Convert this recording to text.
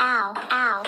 Ow, ow.